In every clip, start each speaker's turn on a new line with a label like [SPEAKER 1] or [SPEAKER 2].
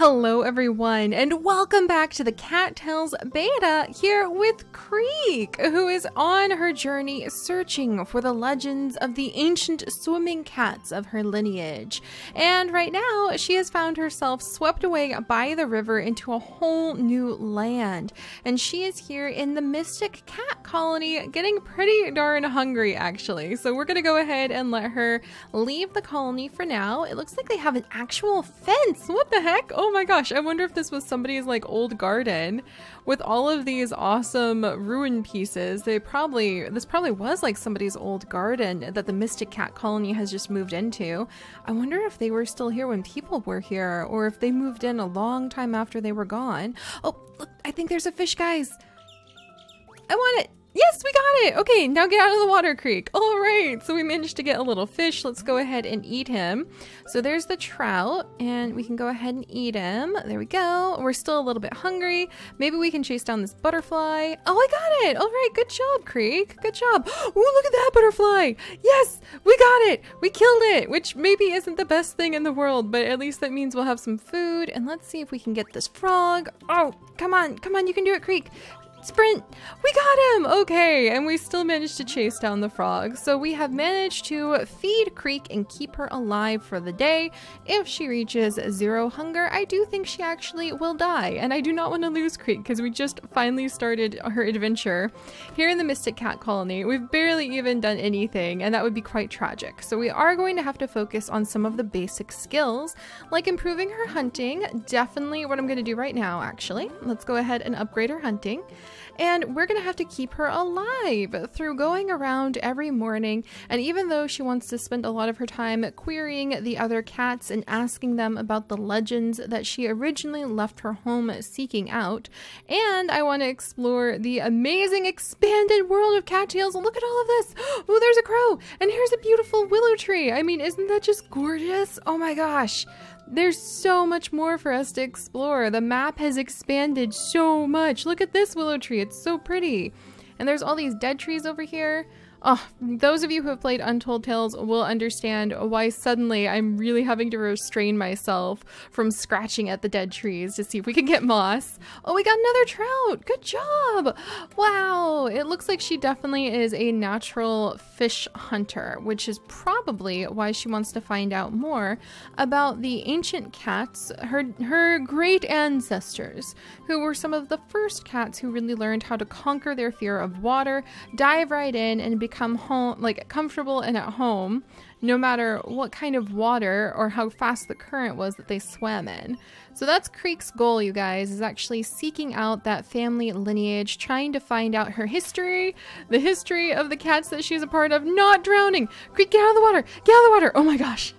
[SPEAKER 1] Hello everyone and welcome back to the Cattails Beta here with Creek, who is on her journey searching for the legends of the ancient swimming cats of her lineage. And right now she has found herself swept away by the river into a whole new land. And she is here in the Mystic Cat Colony getting pretty darn hungry actually. So we're gonna go ahead and let her leave the colony for now. It looks like they have an actual fence. What the heck? Oh Oh my gosh, I wonder if this was somebody's like old garden with all of these awesome ruin pieces. They probably, this probably was like somebody's old garden that the Mystic Cat Colony has just moved into. I wonder if they were still here when people were here or if they moved in a long time after they were gone. Oh, look, I think there's a fish, guys. I want it. Yes, we got it. Okay, now get out of the water creek. All right, so we managed to get a little fish. Let's go ahead and eat him. So there's the trout, and we can go ahead and eat him. There we go. We're still a little bit hungry. Maybe we can chase down this butterfly. Oh, I got it. All right, good job, Creek. Good job. Oh, look at that butterfly. Yes, we got it. We killed it, which maybe isn't the best thing in the world, but at least that means we'll have some food. And let's see if we can get this frog. Oh, come on. Come on, you can do it, Creek. Sprint! We got him! Okay, and we still managed to chase down the frog. So we have managed to feed Creek and keep her alive for the day. If she reaches zero hunger, I do think she actually will die. And I do not want to lose Creek because we just finally started her adventure. Here in the Mystic Cat Colony, we've barely even done anything, and that would be quite tragic. So we are going to have to focus on some of the basic skills, like improving her hunting. Definitely what I'm going to do right now, actually. Let's go ahead and upgrade her hunting. And we're gonna have to keep her alive through going around every morning. And even though she wants to spend a lot of her time querying the other cats and asking them about the legends that she originally left her home seeking out, and I want to explore the amazing expanded world of cattails. Look at all of this. Oh, there's a crow, and here's a beautiful willow tree. I mean, isn't that just gorgeous? Oh my gosh. There's so much more for us to explore. The map has expanded so much. Look at this willow tree. It's so pretty. And there's all these dead trees over here. Oh, those of you who have played Untold Tales will understand why suddenly I'm really having to restrain myself from scratching at the dead trees to see if we can get moss. Oh, we got another trout. Good job. Wow. It looks like she definitely is a natural fish hunter, which is probably why she wants to find out more about the ancient cats, her, her great ancestors, who were some of the first cats who really learned how to conquer their fear of water, dive right in, and become home like comfortable and at home no matter what kind of water or how fast the current was that they swam in. So that's Creek's goal, you guys, is actually seeking out that family lineage, trying to find out her history, the history of the cats that she's a part of, not drowning. Creek, get out of the water! Get out of the water! Oh my gosh.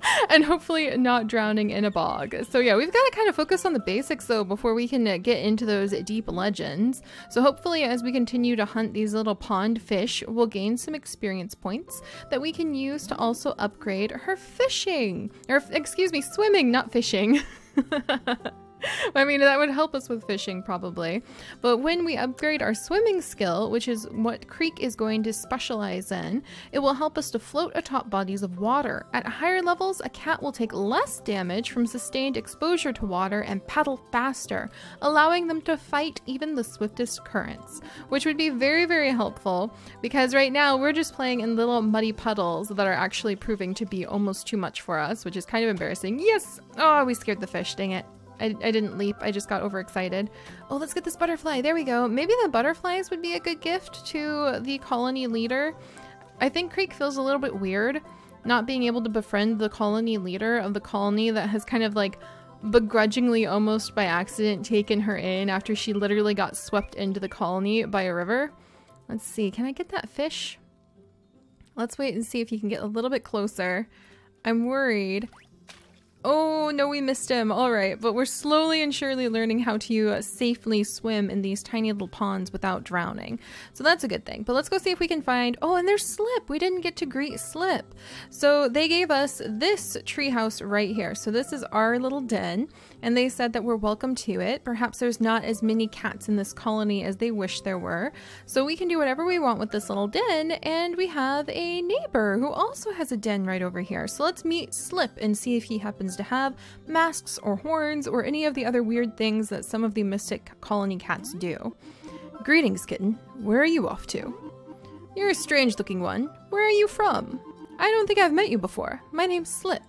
[SPEAKER 1] and hopefully not drowning in a bog. So yeah, we've got to kind of focus on the basics though before we can uh, get into those deep legends. So hopefully as we continue to hunt these little pond fish, we'll gain some experience points that we can use to also upgrade her fishing. Or excuse me, swimming, not fishing. I mean, that would help us with fishing probably. But when we upgrade our swimming skill, which is what Creek is going to specialize in, it will help us to float atop bodies of water. At higher levels, a cat will take less damage from sustained exposure to water and paddle faster, allowing them to fight even the swiftest currents, which would be very, very helpful because right now we're just playing in little muddy puddles that are actually proving to be almost too much for us, which is kind of embarrassing. Yes! Oh, we scared the fish, dang it. I, I didn't leap, I just got overexcited. Oh, let's get this butterfly. There we go. Maybe the butterflies would be a good gift to the colony leader. I think Creek feels a little bit weird not being able to befriend the colony leader of the colony that has kind of like begrudgingly almost by accident taken her in after she literally got swept into the colony by a river. Let's see, can I get that fish? Let's wait and see if he can get a little bit closer. I'm worried Oh, no, we missed him. All right, but we're slowly and surely learning how to safely swim in these tiny little ponds without drowning. So that's a good thing. But let's go see if we can find... Oh, and there's Slip. We didn't get to greet Slip. So they gave us this treehouse right here. So this is our little den, and they said that we're welcome to it. Perhaps there's not as many cats in this colony as they wish there were. So we can do whatever we want with this little den, and we have a neighbor who also has a den right over here. So let's meet Slip and see if he happens happens to have masks or horns or any of the other weird things that some of the mystic colony cats do. Greetings, kitten. Where are you off to? You're a strange looking one. Where are you from? I don't think I've met you before. My name's Slip.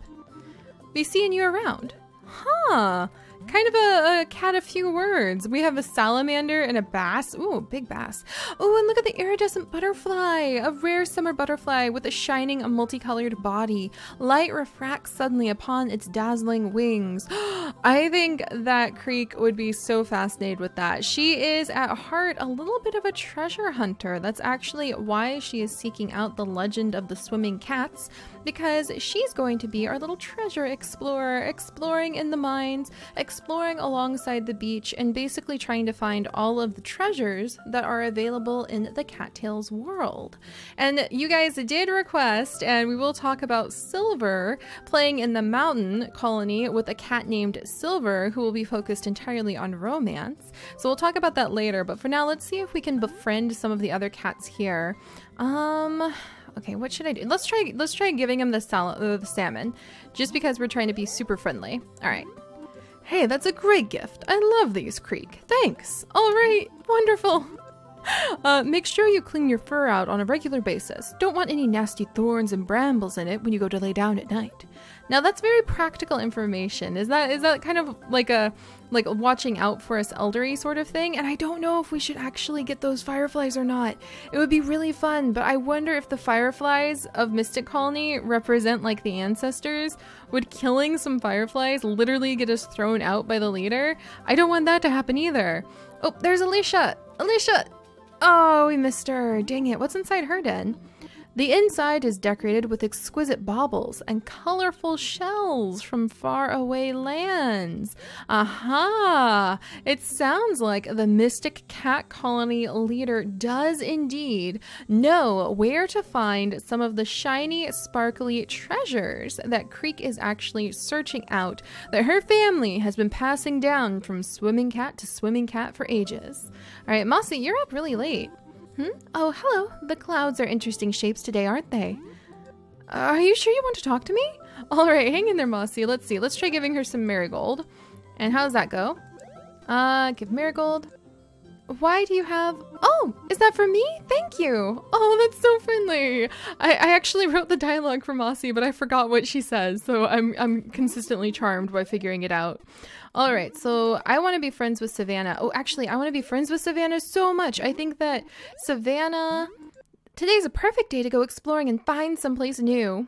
[SPEAKER 1] Be seeing you around. Huh. Kind of a, a, cat of few words. We have a salamander and a bass. Ooh, big bass. Oh, and look at the iridescent butterfly, a rare summer butterfly with a shining, multicolored body. Light refracts suddenly upon its dazzling wings. I think that Creek would be so fascinated with that. She is at heart a little bit of a treasure hunter. That's actually why she is seeking out the legend of the swimming cats because she's going to be our little treasure explorer, exploring in the mines, exploring alongside the beach, and basically trying to find all of the treasures that are available in the cattails world. And you guys did request, and we will talk about Silver playing in the mountain colony with a cat named Silver who will be focused entirely on romance. So we'll talk about that later, but for now, let's see if we can befriend some of the other cats here. Um, Okay, what should I do? Let's try let's try giving him the salad uh, the salmon just because we're trying to be super friendly. All right. Hey, that's a great gift. I love these, Creek. Thanks. All right. Wonderful. Uh, make sure you clean your fur out on a regular basis. Don't want any nasty thorns and brambles in it when you go to lay down at night. Now that's very practical information. Is that is that kind of like a like watching out for us elderly sort of thing? And I don't know if we should actually get those fireflies or not. It would be really fun, but I wonder if the fireflies of Mystic Colony represent like the ancestors. Would killing some fireflies literally get us thrown out by the leader? I don't want that to happen either. Oh, there's Alicia. Alicia. Oh, we missed her. Dang it. What's inside her den? The inside is decorated with exquisite baubles and colorful shells from faraway lands. Aha! It sounds like the Mystic Cat Colony leader does indeed know where to find some of the shiny, sparkly treasures that Creek is actually searching out that her family has been passing down from swimming cat to swimming cat for ages. All right, Mossy, you're up really late. Hmm? Oh, hello. The clouds are interesting shapes today, aren't they? are you sure you want to talk to me? All right, hang in there, Mossy. Let's see. Let's try giving her some marigold. And how does that go? Uh, give marigold. Why do you have... Oh, is that for me? Thank you. Oh, that's so friendly. I, I actually wrote the dialogue for Mossy, but I forgot what she says, so I'm, I'm consistently charmed by figuring it out. All right, so I want to be friends with Savannah. Oh, actually, I want to be friends with Savannah so much. I think that Savannah... Today's a perfect day to go exploring and find someplace new.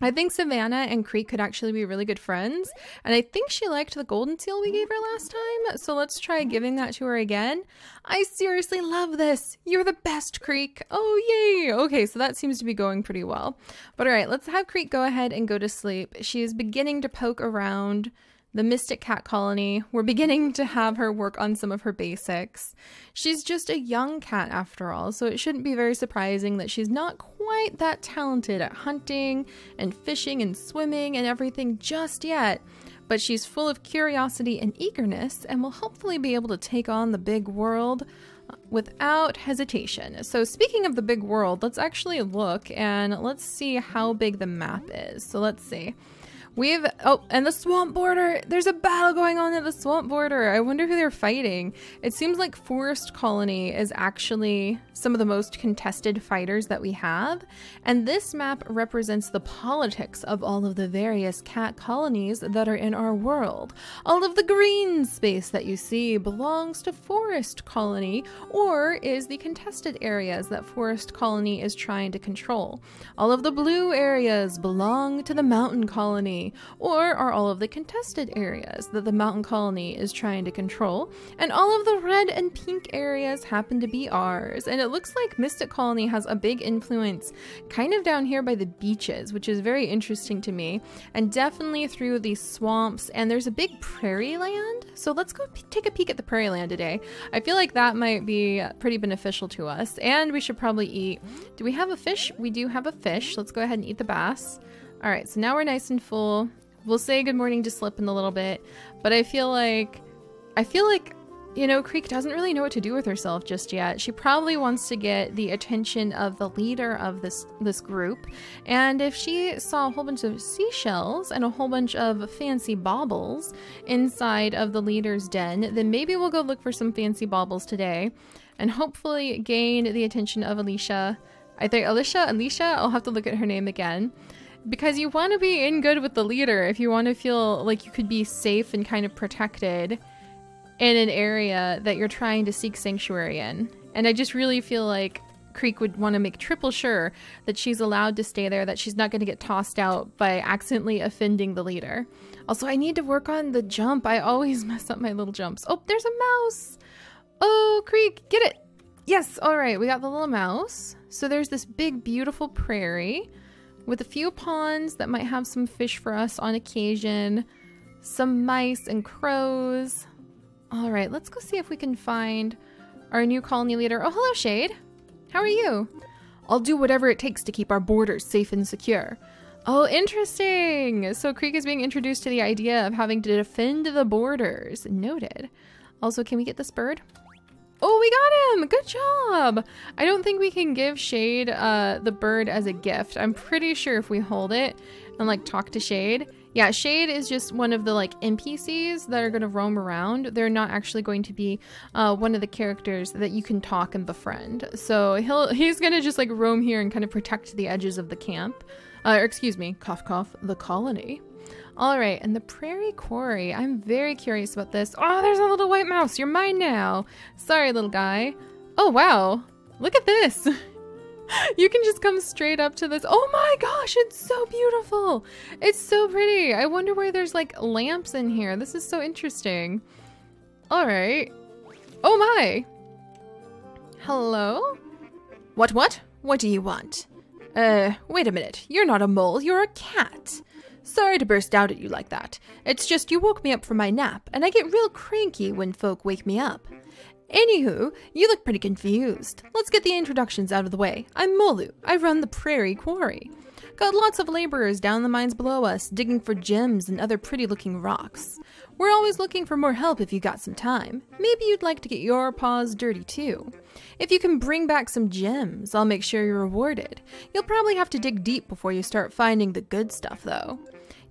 [SPEAKER 1] I think Savannah and Creek could actually be really good friends, and I think she liked the golden seal we gave her last time, so let's try giving that to her again. I seriously love this! You're the best, Creek! Oh, yay! Okay, so that seems to be going pretty well. But alright, let's have Creek go ahead and go to sleep. She is beginning to poke around the Mystic Cat Colony. We're beginning to have her work on some of her basics. She's just a young cat after all, so it shouldn't be very surprising that she's not quite that talented at hunting and fishing and swimming and everything just yet. But she's full of curiosity and eagerness and will hopefully be able to take on the big world uh, without hesitation. So speaking of the big world, let's actually look and let's see how big the map is. So let's see. We've oh, and the swamp border. There's a battle going on at the swamp border. I wonder who they're fighting. It seems like Forest Colony is actually some of the most contested fighters that we have, and this map represents the politics of all of the various cat colonies that are in our world. All of the green space that you see belongs to Forest Colony or is the contested areas that Forest Colony is trying to control. All of the blue areas belong to the Mountain Or are all of the contested areas that the mountain colony is trying to control, and all of the red and pink areas happen to be ours. And it looks like Mystic Colony has a big influence kind of down here by the beaches, which is very interesting to me, and definitely through these swamps, and there's a big prairie land. So let's go take a peek at the prairie land today. I feel like that might be pretty beneficial to us, and we should probably eat. Do we have a fish? We do have a fish. Let's go ahead and eat the bass. All right, so now we're nice and full. We'll say good morning to Slip in a little bit, but I feel like, I feel like you know, Creek doesn't really know what to do with herself just yet. She probably wants to get the attention of the leader of this this group. And if she saw a whole bunch of seashells and a whole bunch of fancy baubles inside of the leader's den, then maybe we'll go look for some fancy baubles today and hopefully gain the attention of Alicia. I think Alicia, Alicia, I'll have to look at her name again because you want to be in good with the leader if you want to feel like you could be safe and kind of protected in an area that you're trying to seek sanctuary in. And I just really feel like Creek would want to make triple sure that she's allowed to stay there, that she's not going to get tossed out by accidentally offending the leader. Also, I need to work on the jump. I always mess up my little jumps. Oh, there's a mouse. Oh, Creek, get it. Yes, all right, we got the little mouse. So there's this big, beautiful prairie with a few ponds that might have some fish for us on occasion, some mice and crows. All right, let's go see if we can find our new colony leader. Oh, hello, Shade. How are you? I'll do whatever it takes to keep our borders safe and secure. Oh, interesting. So Creek is being introduced to the idea of having to defend the borders. Noted. Also, can we get this bird? Oh, we got him! Good job! I don't think we can give Shade uh, the bird as a gift. I'm pretty sure if we hold it and like talk to Shade, yeah, Shade is just one of the like NPCs that are going to roam around. They're not actually going to be uh, one of the characters that you can talk and befriend. So he'll he's going to just like roam here and kind of protect the edges of the camp. Uh, or excuse me, cough cough, the colony. All right, and the prairie quarry. I'm very curious about this. Oh, there's a little white mouse. You're mine now. Sorry, little guy. Oh, wow. Look at this. you can just come straight up to this. Oh my gosh, it's so beautiful. It's so pretty. I wonder why there's like lamps in here. This is so interesting. All right. Oh my. Hello? What, what? What do you want? Uh, wait a minute. You're not a mole, you're a cat. Sorry to burst out at you like that. It's just you woke me up from my nap, and I get real cranky when folk wake me up. Anywho, you look pretty confused. Let's get the introductions out of the way. I'm Molu. I run the Prairie Quarry. Got lots of laborers down the mines below us, digging for gems and other pretty looking rocks. We're always looking for more help if you got some time. Maybe you'd like to get your paws dirty too. If you can bring back some gems, I'll make sure you're rewarded. You'll probably have to dig deep before you start finding the good stuff though.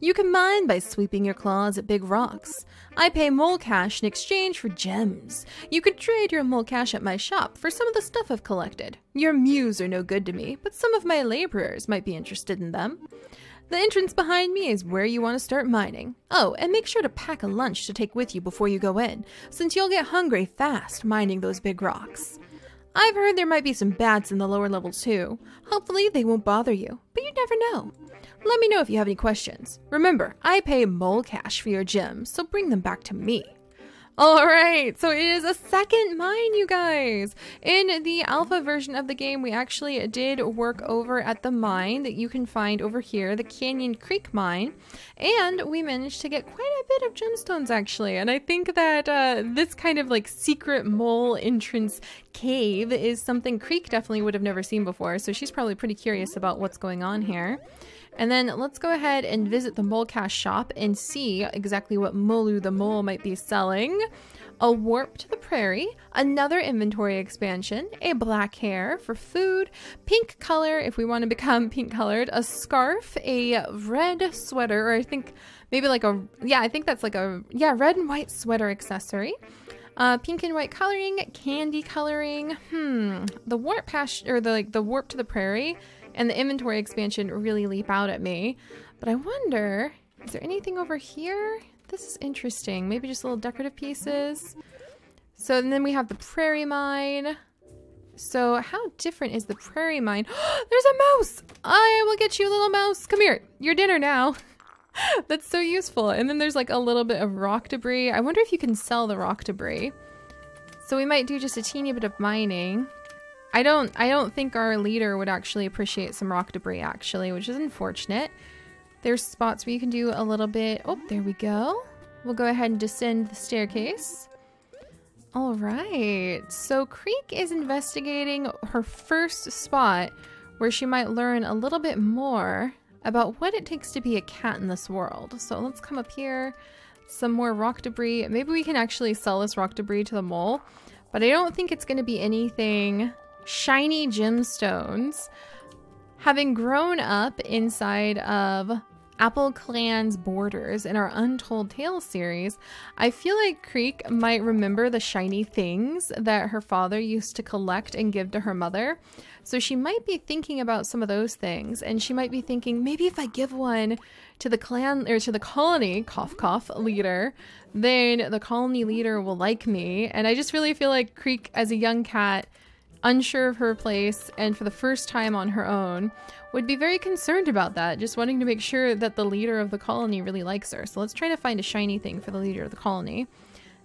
[SPEAKER 1] You can mine by sweeping your claws at big rocks. I pay mole cash in exchange for gems. You could trade your mole cash at my shop for some of the stuff I've collected. Your mews are no good to me, but some of my laborers might be interested in them. The entrance behind me is where you want to start mining. Oh, and make sure to pack a lunch to take with you before you go in, since you'll get hungry fast mining those big rocks. I've heard there might be some bats in the lower levels too. Hopefully they won't bother you, but you never know. Let me know if you have any questions. Remember, I pay mole cash for your gems, so bring them back to me. All right, so it is a second mine, you guys. In the alpha version of the game, we actually did work over at the mine that you can find over here, the Canyon Creek mine, and we managed to get quite a bit of gemstones actually. And I think that uh, this kind of like secret mole entrance cave is something Creek definitely would have never seen before, so she's probably pretty curious about what's going on here. And then let's go ahead and visit the Molecash shop and see exactly what Molu the mole might be selling. A warp to the prairie, another inventory expansion, a black hair for food, pink color if we want to become pink colored, a scarf, a red sweater, or I think maybe like a, yeah, I think that's like a, yeah, red and white sweater accessory. Uh, pink and white coloring, candy coloring. Hmm. The warp hash or the like the warp to the prairie and the inventory expansion really leap out at me. But I wonder, is there anything over here? This is interesting. Maybe just little decorative pieces. So and then we have the prairie mine. So how different is the prairie mine? There's a mouse! I will get you, a little mouse. Come here. Your dinner now. That's so useful. And then there's like a little bit of rock debris. I wonder if you can sell the rock debris. So we might do just a teeny bit of mining. I don't I don't think our leader would actually appreciate some rock debris actually, which is unfortunate. There's spots where you can do a little bit. Oh, there we go. We'll go ahead and descend the staircase. All right. So Creek is investigating her first spot where she might learn a little bit more about what it takes to be a cat in this world. So let's come up here. some more rock debris. Maybe we can actually sell this rock debris to the mole, but I don't think it's going to be anything shiny gemstones. Having grown up inside of Apple Clan's borders in our Untold Tales series, I feel like Creek might remember the shiny things that her father used to collect and give to her mother. So she might be thinking about some of those things, and she might be thinking, maybe if I give one to the clan or to the colony, cough cough leader, then the colony leader will like me. And I just really feel like Creek, as a young cat, unsure of her place and for the first time on her own, would be very concerned about that, just wanting to make sure that the leader of the colony really likes her. So let's try to find a shiny thing for the leader of the colony.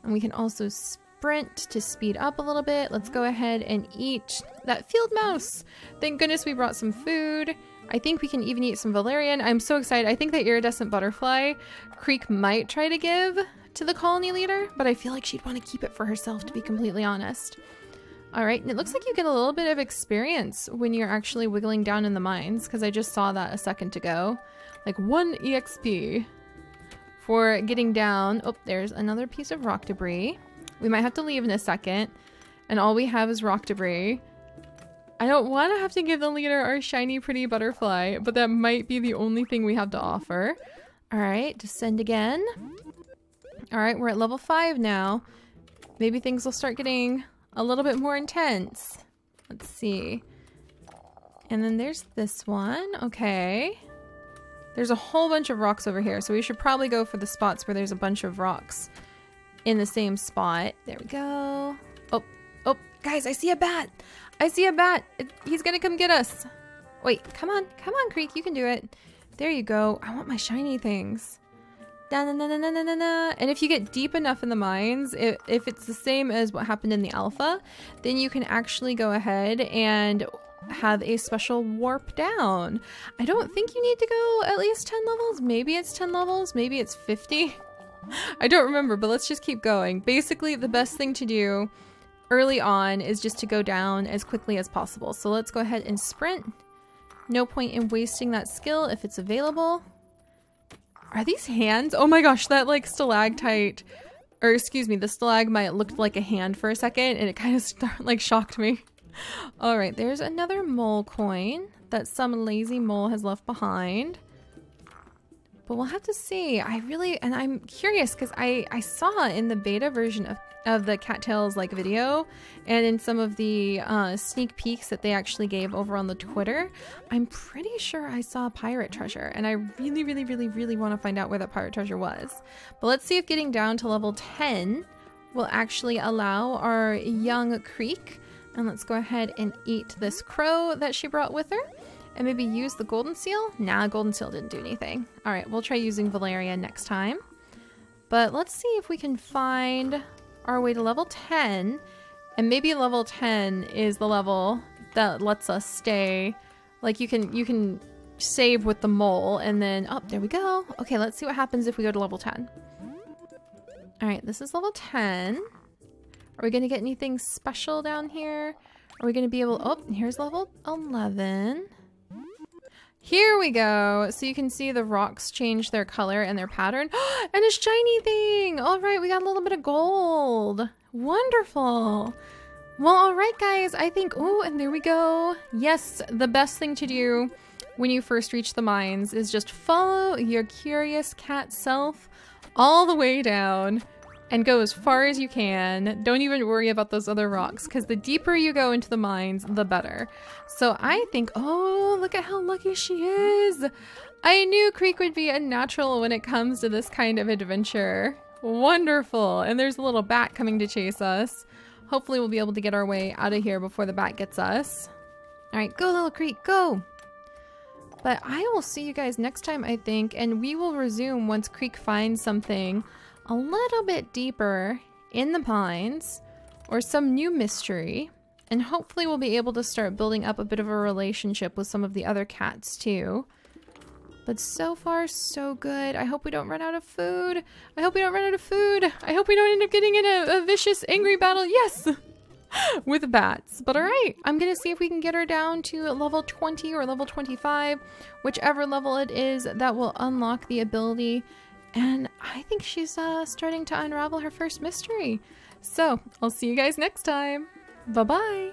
[SPEAKER 1] And we can also sprint to speed up a little bit. Let's go ahead and eat that field mouse. Thank goodness we brought some food. I think we can even eat some valerian. I'm so excited. I think that iridescent butterfly Creek might try to give to the colony leader, but I feel like she'd want to keep it for herself, to be completely honest. All right, and it looks like you get a little bit of experience when you're actually wiggling down in the mines, because I just saw that a second ago. Like one EXP for getting down. Oh, there's another piece of rock debris. We might have to leave in a second, and all we have is rock debris. I don't want to have to give the leader our shiny pretty butterfly, but that might be the only thing we have to offer. All right, descend again. All right, we're at level five now. Maybe things will start getting a little bit more intense. Let's see. And then there's this one. Okay. There's a whole bunch of rocks over here, so we should probably go for the spots where there's a bunch of rocks in the same spot. There we go. Oh, oh, guys, I see a bat. I see a bat. It, he's gonna come get us. Wait, come on. Come on, Creek. You can do it. There you go. I want my shiny things. Da, na, na, na. And if you get deep enough in the mines, if, if it's the same as what happened in the alpha, then you can actually go ahead and have a special warp down. I don't think you need to go at least 10 levels. Maybe it's 10 levels. Maybe it's 50. I don't remember, but let's just keep going. Basically, the best thing to do early on is just to go down as quickly as possible. So let's go ahead and sprint. No point in wasting that skill if it's available. Are these hands? Oh my gosh, that like stalactite, or excuse me, the stalagmite looked like a hand for a second and it kind of like shocked me. All right, there's another mole coin that some lazy mole has left behind. But we'll have to see. I really, and I'm curious because I, I saw in the beta version of of the cattails like video and in some of the uh, sneak peeks that they actually gave over on the Twitter, I'm pretty sure I saw pirate treasure and I really, really, really, really want to find out where that pirate treasure was. But let's see if getting down to level 10 will actually allow our young Creek and let's go ahead and eat this crow that she brought with her. And maybe use the golden seal? Nah, golden seal didn't do anything. All right, we'll try using Valeria next time. But let's see if we can find our way to level 10. And maybe level 10 is the level that lets us stay. Like you can you can save with the mole and then oh there we go. Okay, let's see what happens if we go to level 10. Alright, this is level 10. Are we gonna get anything special down here? Are we gonna be able oh here's level 11. Here we go. So you can see the rocks change their color and their pattern. and a shiny thing! All right, we got a little bit of gold. Wonderful. Well, all right, guys. I think, oh, and there we go. Yes, the best thing to do when you first reach the mines is just follow your curious cat self all the way down and go as far as you can. Don't even worry about those other rocks because the deeper you go into the mines, the better. So I think, oh, look at how lucky she is. I knew Creek would be a natural when it comes to this kind of adventure. Wonderful. And there's a little bat coming to chase us. Hopefully we'll be able to get our way out of here before the bat gets us. All right, go little Creek, go. But I will see you guys next time, I think, and we will resume once Creek finds something a little bit deeper in the pines or some new mystery. And hopefully we'll be able to start building up a bit of a relationship with some of the other cats too. But so far, so good. I hope we don't run out of food. I hope we don't run out of food. I hope we don't end up getting in a, a vicious, angry battle. Yes! with bats. But alright, I'm gonna see if we can get her down to level 20 or level 25. Whichever level it is, that will unlock the ability And I think she's uh, starting to unravel her first mystery. So I'll see you guys next time. Bye bye.